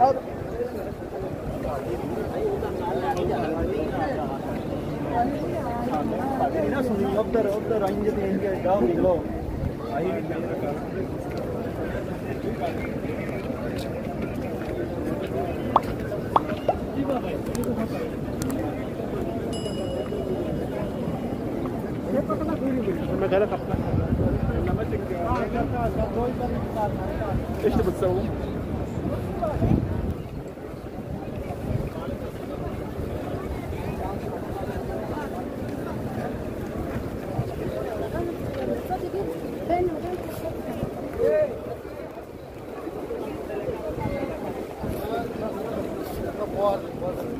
और up the up the range the end get down below i मैं गलत अपना नमस्ते इष्ट बच्चा हूँ Pode, pode.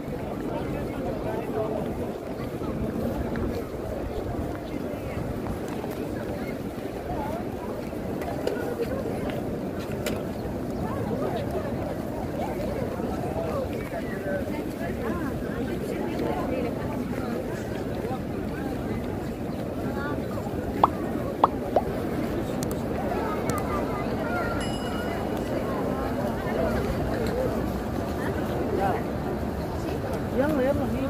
Sí, yo me voy a dormir.